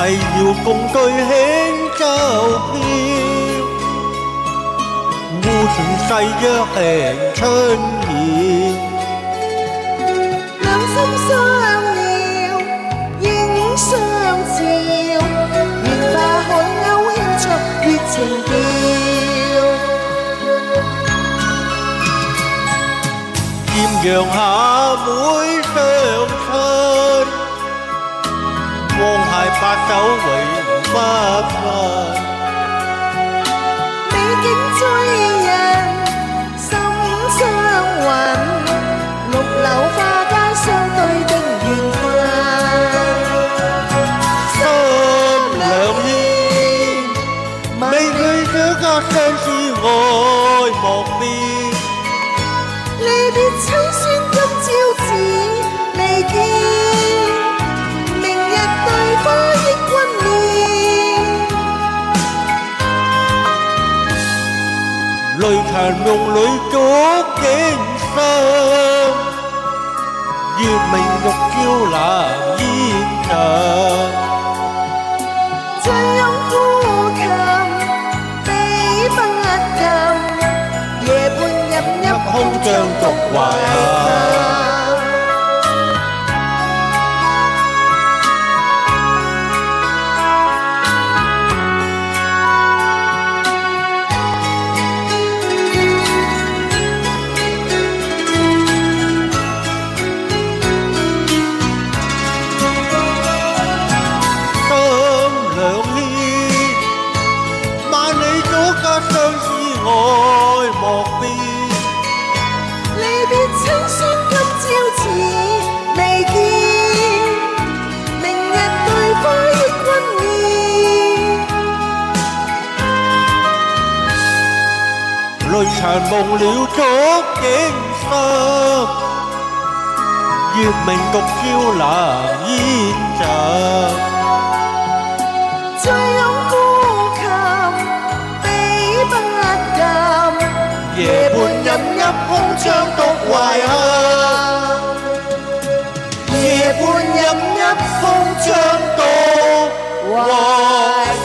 系要共对轻舟飘，乌田誓约轻春晓。两心相邀，影相照，愿化海鸥轻唱月情调。艳阳下每相 蟹八手永不分。美景追人，心相韵，绿柳花间相对的缘分。心两牵，美女这个相思爱莫变。 lời thà nôn lưỡi chốt đến sơ như mình ngọc kêu là yên nợ chân ông phu thầm bế băng thầm về buồn nhấp nhấp không trơn tục hoài 爱莫变。离别清酸今朝似未见，明日对花忆君面。泪残梦了触景深，月明独照蓝烟尘。 夜半人泣空將獨懷恨。夜半人泣空將獨懷恨。